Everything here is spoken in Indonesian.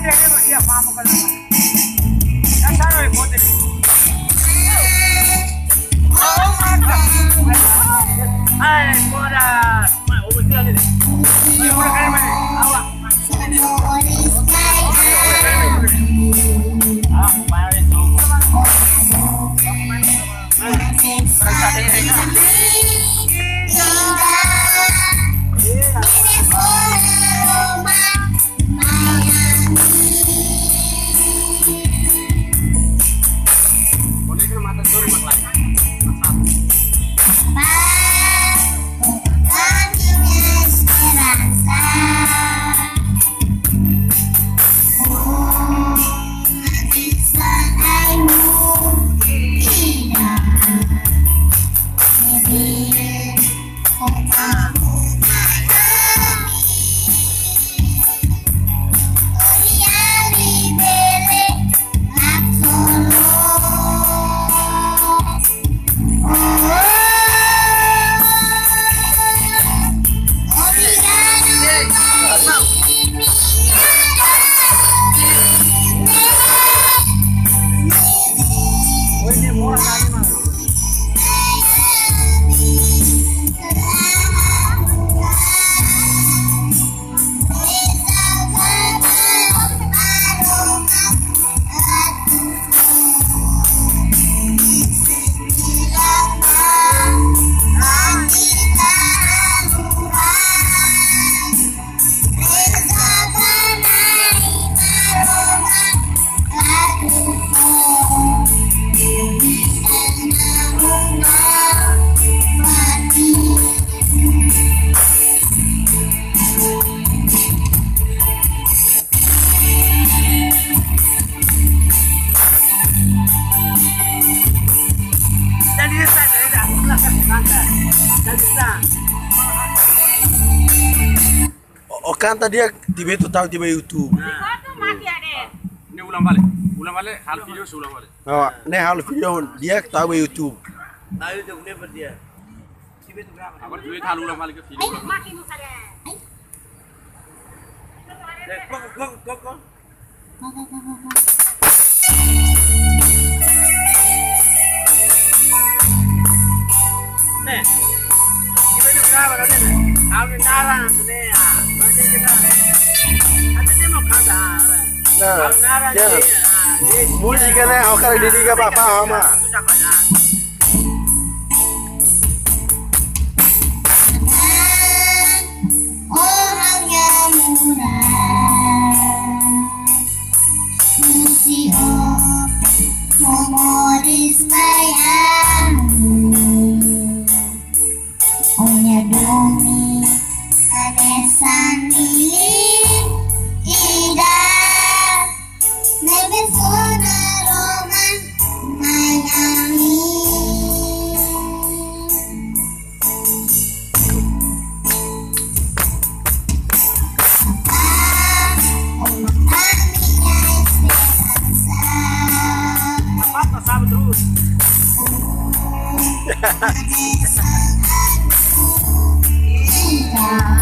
ಡ್ಯಾಮೇಜ್ ಇಲ್ಲ ಪಾಪ పోతుంది పోరా వచ్చింది ఇప్పుడు కడిమే అవ్వ Oh kan tadi tiba itu tahu tiba YouTube. Ini ulang balik. Ulang balik, hal video seulang balik. Oh, ini hal video dia tahu YouTube. Tahu itu dia berdia. Tiba itu berapa? Apa duit hal ulang balik ke video ulang balik. Kok kok kok kok. Nih. Tiba itu berapa tadi? Nah, ya. ni. Musiknya oh kalau di tiga bapak ama. Yeah.